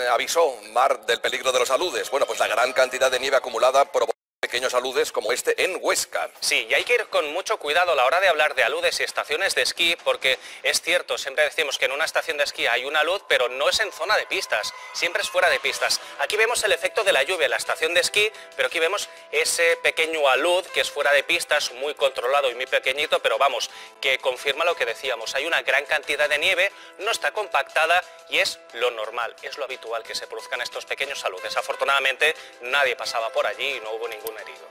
Avisó Mar del peligro de los aludes. Bueno, pues la gran cantidad de nieve acumulada provocó pequeños aludes como este en Huesca. Sí, y hay que ir con mucho cuidado a la hora de hablar de aludes y estaciones de esquí, porque es cierto, siempre decimos que en una estación de esquí hay una alud, pero no es en zona de pistas, siempre es fuera de pistas. Aquí vemos el efecto de la lluvia en la estación de esquí, pero aquí vemos ese pequeño alud que es fuera de pistas, muy controlado y muy pequeñito, pero vamos, que confirma lo que decíamos, hay una gran cantidad de nieve, no está compactada y es lo normal, es lo habitual que se produzcan estos pequeños aludes. Afortunadamente nadie pasaba por allí y no hubo ningún herido.